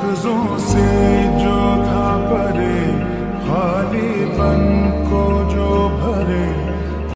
लफ्जों से जो था परे खाली बन